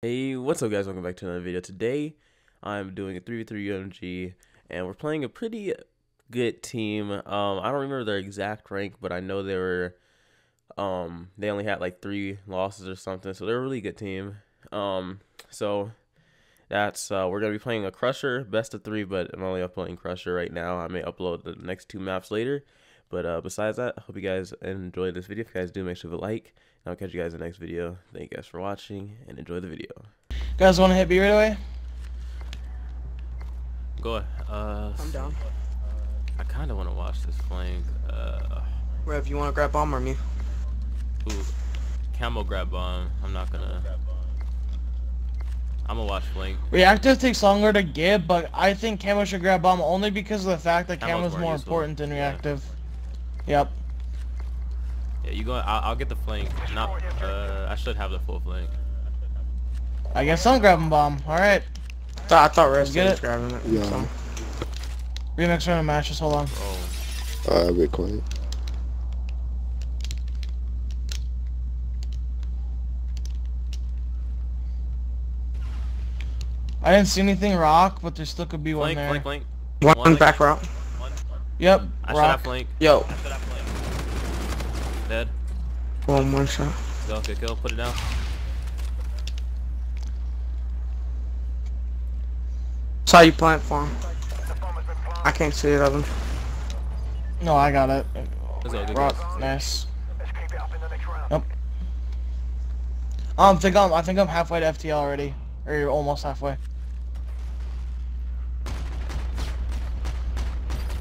Hey, what's up guys? Welcome back to another video. Today, I'm doing a 3v3 UMG, and we're playing a pretty good team. Um, I don't remember their exact rank, but I know they were, um, they only had like three losses or something, so they're a really good team. Um, so, that's, uh, we're going to be playing a Crusher, best of three, but I'm only uploading Crusher right now. I may upload the next two maps later, but, uh, besides that, I hope you guys enjoyed this video. If you guys do, make sure to like, And I'll catch you guys in the next video. Thank you guys for watching and enjoy the video. Guys want to hit B right away? Go ahead. Uh, I'm down. I kind of want to watch this flank. Uh, Rev, you want to grab bomb or me? ooh, camo grab bomb. I'm not gonna. I'm gonna watch flank. Reactive takes longer to get, but I think camo should grab bomb only because of the fact that Camo's camo is more more important than Yeah. Reactive. Yep. Yeah, you go. I'll, I'll get the flank. Not. Uh, I should have the full flank. I guess I'm grabbing bomb. Alright. Th I thought Rev Let's get was it. grabbing it. Yeah. so. Remix run a match, just hold on. Oh, Uh, be quiet. I didn't see anything rock, but there still could be one flank, there. flank, flank. One, One back route. One. Yep, I should have rock. flank. Yo, I should have flank. Dead. one one shot. Go, good kill. Put it down. Saw you plant for. I can't see it, Evan. No, I got it. Let's go. Good Rock, kill. nice. Nope. Um, think I'm, I think I'm halfway to FTL already. Or you're almost halfway.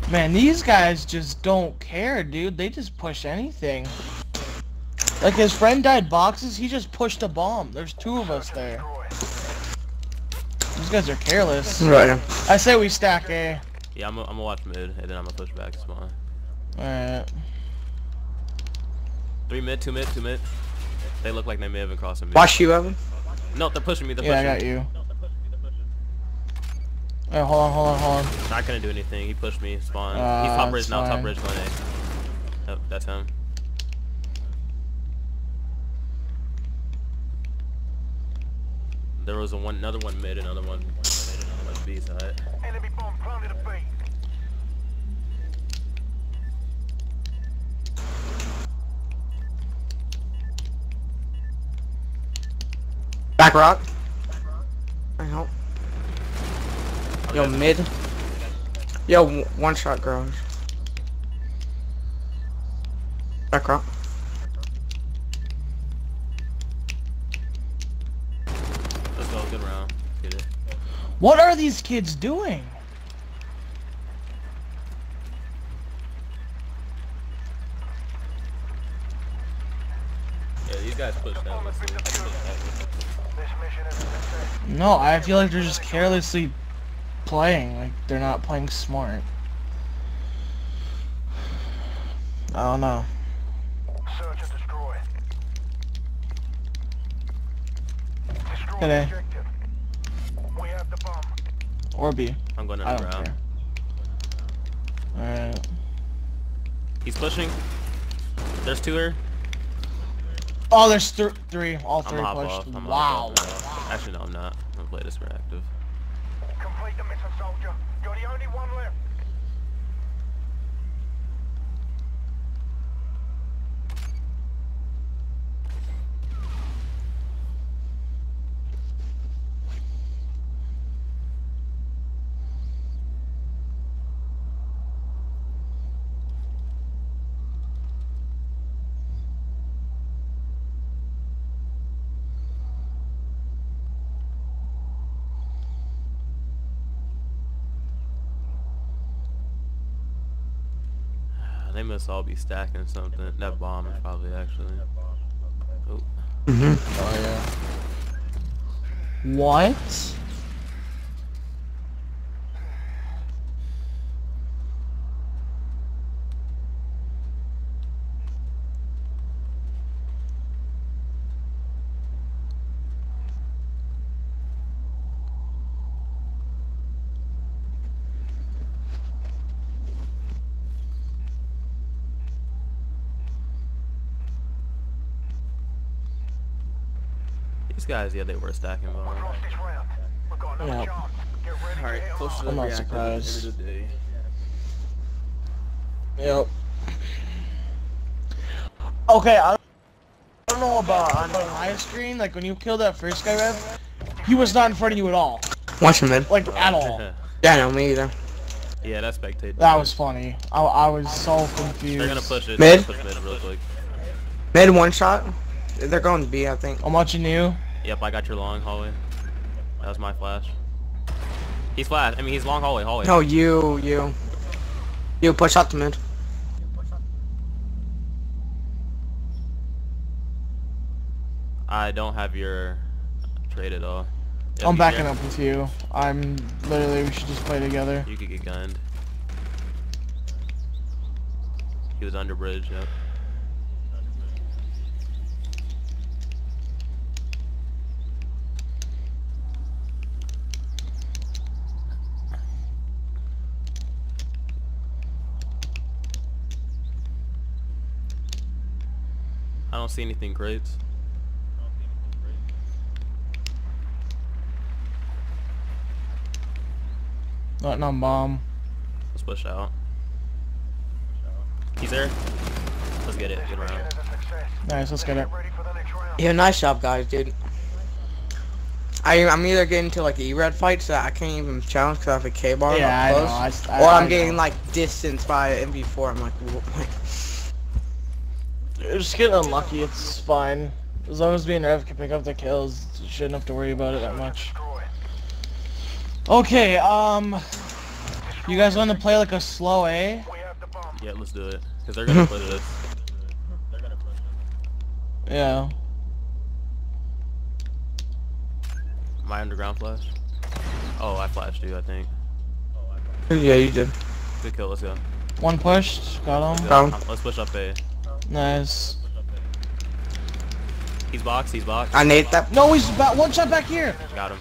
Man, these guys just don't care, dude. They just push anything. Like his friend died boxes, he just pushed a bomb. There's two of us there. These guys are careless. Right. I say we stack A. Yeah, I'm. gonna- I'm gonna watch mid, and then I'm gonna push back spawn. Alright. Three mid, two mid, two mid. They look like they may have been crossing mid. Watch you, Evan. No, they're pushing me. They're Yeah, I got me. you. Alright, hold on, hold on, hold on. Not gonna do anything. He pushed me. Spawn. Ah, He's top bridge now. Top fine. bridge going A. Yep, that's him. There was a one, another one mid, another one mid, another one B side. Enemy bomb planted at B. Back rock. I help. Yo, mid. Yo, one shot garage. Back rock. Let's go. Good round. Get it. What are these kids doing? Yeah, these guys pushed that. Let's see. I pushed that. This mission is a success. No, I feel like they're just carelessly playing. Like they're not playing smart. I don't know. Search and destroy. Destroy Today. objective. We have the bomb. Or B. I'm going I don't underground. Alright. He's pushing. There's two here. Oh, there's th three. All I'm three pushed. off. I'm wow. off. Actually, no, I'm not. I'm gonna play this reactive. Complete the mission, soldier. You're the only one left. They must all be stacking something. That bomb is probably actually. Oh, Oh yeah. What? These guys, yeah, they were stacking bomb. Lost this round. We've got another Yeah. chance. Get ready Alright, to hit 'em close to the I'm not reactor at the surprised. the. Yep. Okay, I don't know about on the live screen. Like when you killed that first guy, Rev, he was not in front of you at all. Watch him mid. Like at all. Yeah, no, me either. yeah, that's spectate. That was funny. I, I was so confused. They're gonna push it. Mid? Push mid real quick. Mid one shot. They're going to B, I think. I'm watching you. Yep, I got your long hallway. That was my flash. He's flash. I mean, he's long hallway. Hallway. No, you, you. You push out the mid. I don't have your trade at all. Yep, I'm backing up with you. I'm literally. We should just play together. You could get gunned. He was under bridge. Yep. I don't see anything crates. Not on bomb. Let's push out. He's there. Let's get it. Good round. Mission is a success. Nice. Let's get it. Get ready for the next round. Yeah, nice job, guys, dude. I, I'm either getting to like E-red fights that I can't even challenge because I have a K-bar Yeah, I up know. close. I, s- I- or I I'm getting know. like distanced by an NV4. I'm like, wh- like You're just getting unlucky. It's fine. As long as me and Rev can pick up the kills, you shouldn't have to worry about it that much. Okay. Um. You guys want to play like a slow A? We have the bomb. Yeah, let's do it. Cause they're gonna push this. Yeah. My underground flash. Oh, I flashed you. I think. yeah, you did. Good kill. Let's go. One pushed. Got Let's, him. go. Down. Let's push up A. Nice. He's boxed. He's boxed. I nade that. No, he's back. One shot back here. Got him.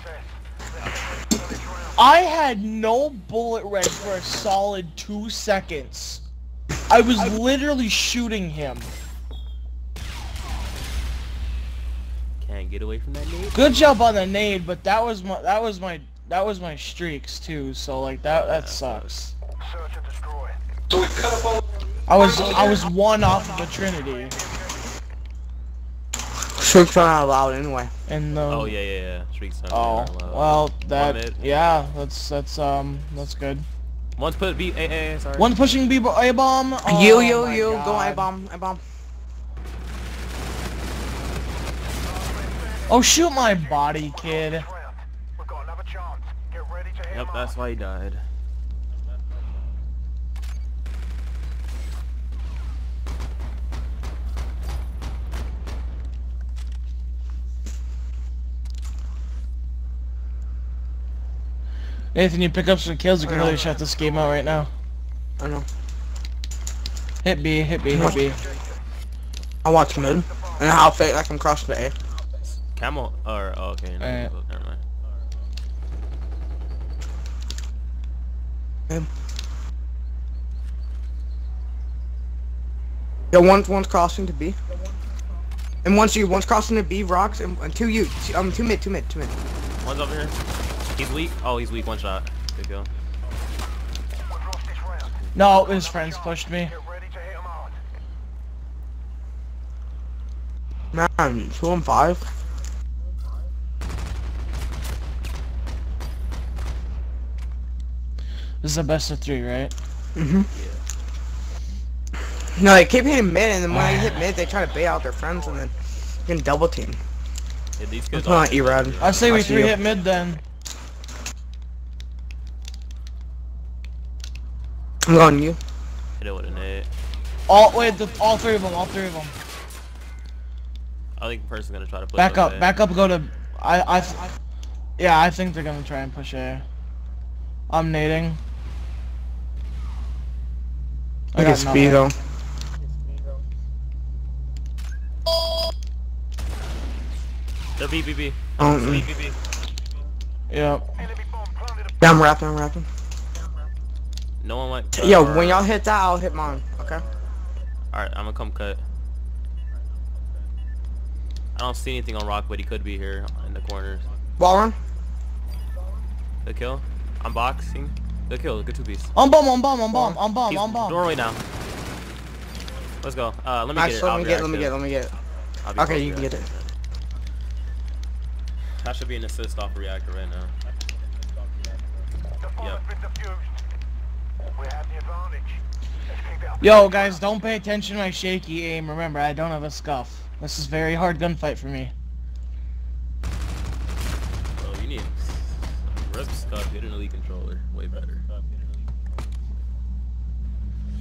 I had no bullet red for a solid two seconds. I was literally shooting him. Can't get away from that nade. Good job on the nade, but that was my that was my that was my streaks too. So like that that sucks. Search and destroy. I was I was one off of a Trinity, Streaks are not allowed anyway. and the Oh yeah, yeah, yeah. Streaks. on oh there, uh, well that yeah that's that's um that's good. One's put B. A A. Sorry. One pushing B A bomb. Oh, you, you, my you. Go A-bomb, A-bomb. Oh shoot my body, kid. Round. We've got another chance. Get ready to hit Yep, 'em that's why he died. Nathan, you pick up some kills. You can really shut this game out right now. I know. Hit B, hit B, hit B. I watch mid. And I'll fake like I'm crossing the A. Camel or oh, okay. No, Alright. Never mind. Yeah, one's one's crossing to B. And once you, one's crossing to B, rocks, and, and two you, two, um, two mid, two mid, two mid. One's over here. He's weak. Oh, he's weak. One shot. Good kill. We've lost this round. No, his friends pushed me. Get ready to hit 'em hard. Man, two and five. This is a best of three, right? Mm-hmm. No, they keep hitting mid, and then when they hit mid, they try to bait out their friends, and then you can double team. Yeah, these kids That's not are- E-Rad. I say we three hit mid then. I'm going you. Hit it with a nade. All wait, the, all three of them, all three of them. I think the person's gonna try to push Back up, A. back up, go to. I I. th- Yeah, I think they're gonna try and push A. I'm nading. I Look got at nothing. Speedo. They're B B B. Um. Yep. Enemy bomb planted. yeah, I'm rapping, I'm rapping. No one went. Yo, when y'all hit that, I'll hit mine. Okay. All right, I'm gonna come cut. I don't see anything on rock, but he could be here in the corners. Wall run. Good kill. I'm boxing. Good kill. Good two piece. On bomb, on bomb, on bomb, on bomb, He's on bomb. doorway now. Let's go. Uh, let me Nice. get it. Let I'll me be get. Let me get. active. Let me get. I'll be Okay, close you can get it. reactor. That should be an assist off a reactor right now. The fire's Yep. Yo, guys, don't pay attention to my shaky aim. Remember, I don't have a Scuf. This is very hard gunfight for me. Bro, you need rip stuff. Get an elite controller. Way better.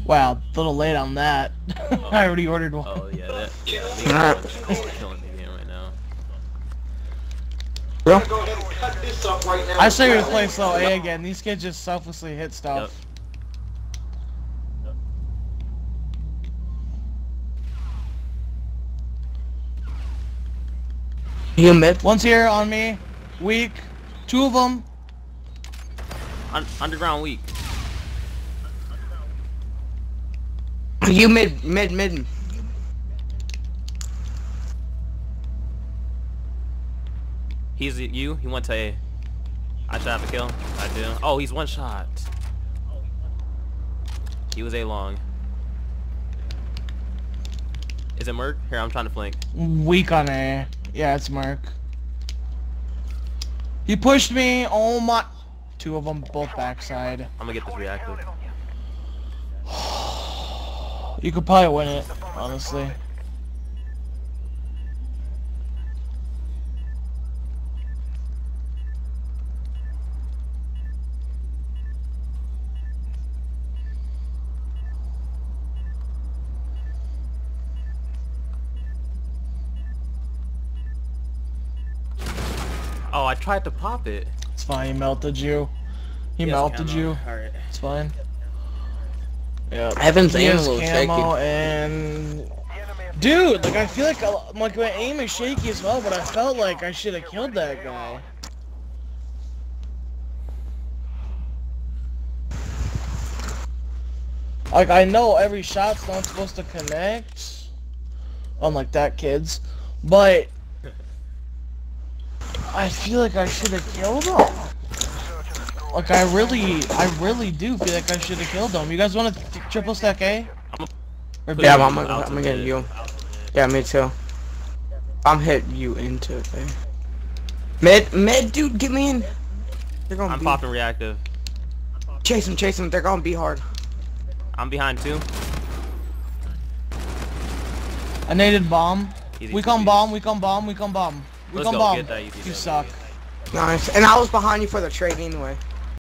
Wow, a little late on that. Oh. I already ordered one. Oh yeah, that. Yeah, elite Alright. controller killing the game right now. Real? I say we play slow A again. These kids just selflessly hit stuff. You mid. One's here on me. Weak. Two of them. Un- underground weak. You mid. Mid. Mid. He's you. He went to A. I should have a kill. I do. Oh, he's one shot. He was A long. Is it Merc? Here, I'm trying to flank. Weak on A. Yeah, it's Mark. He pushed me. Oh my. Two of them, both backside. I'm gonna get this reactive. Counting on you. You could probably win it, honestly. Oh, I tried to pop it. It's fine. He melted you. He has melted you. Alright. It's fine. Yeah. Evan's He aim a little shaky. and The enemy have dude, like I feel like I, like my aim is shaky as well, but I felt like I should have killed that guy. Like I know every shot's not supposed to connect, unlike that kids, but I feel like I should have killed him. search and destroy. Like I really, I really do feel like I should have killed him. You guys want to triple stack A? Or B? Yeah, I'm gonna, I'm to gonna get you. Yeah, me too. I'm hitting you into it. eh? Mid, mid, dude, get me in. They're gonna I'm be. popping reactive. Chase them, chase them. They're gonna be hard. I'm behind too. I needed bomb. Easy We come bomb, we come bomb, we come bomb. We Let's come go, bomb. get that easy You suck. Nice. And I was behind you for the trade anyway.